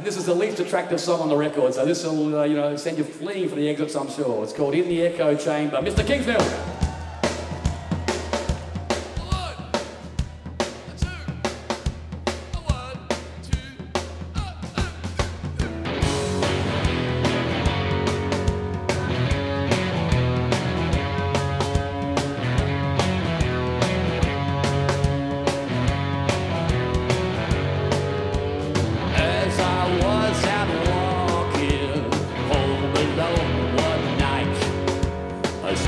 And this is the least attractive song on the record, so this will, uh, you know, send you fleeing for the exits, I'm sure. It's called In the Echo Chamber. Mr. Kingsmill!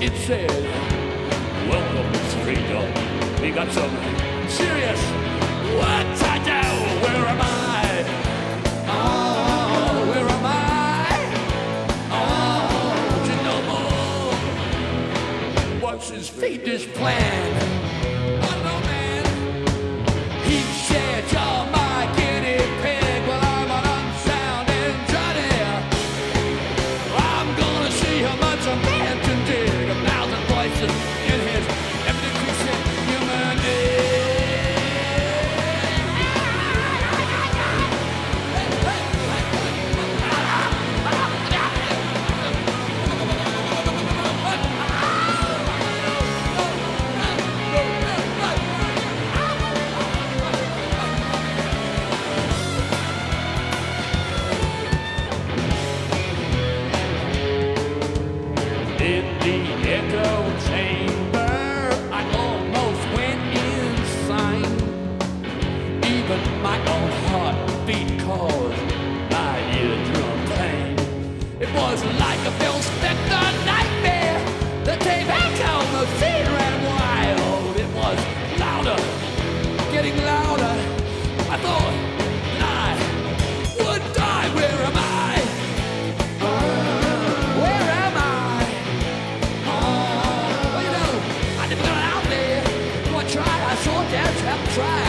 It says, welcome freedom. We got some serious work to do. Where am I? Oh, where am I? Oh, to no more. What's his feet is planned. Man. He said, you my guinea pig. I'm gonna see how much I'm try.